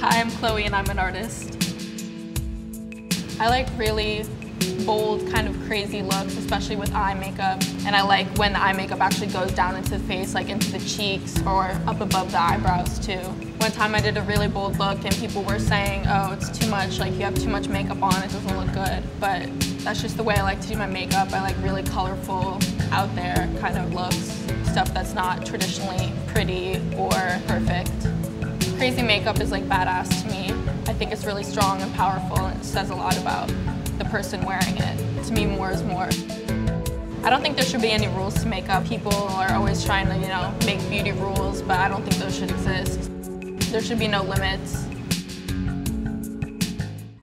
Hi, I'm Chloe and I'm an artist. I like really bold, kind of crazy looks, especially with eye makeup. And I like when the eye makeup actually goes down into the face, like into the cheeks or up above the eyebrows too. One time I did a really bold look and people were saying, oh, it's too much, like you have too much makeup on, it doesn't look good. But that's just the way I like to do my makeup. I like really colorful, out there kind of looks, stuff that's not traditionally pretty or perfect. Crazy makeup is like badass to me. I think it's really strong and powerful and it says a lot about the person wearing it. To me, more is more. I don't think there should be any rules to makeup. People are always trying to, you know, make beauty rules, but I don't think those should exist. There should be no limits.